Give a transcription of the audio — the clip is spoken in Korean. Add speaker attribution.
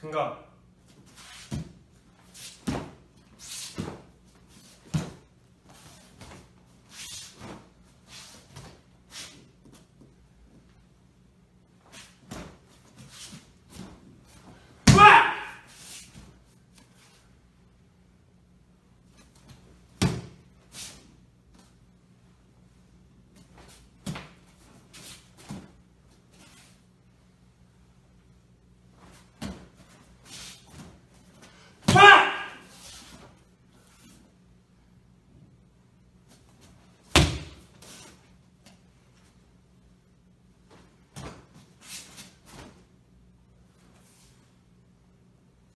Speaker 1: 그러니까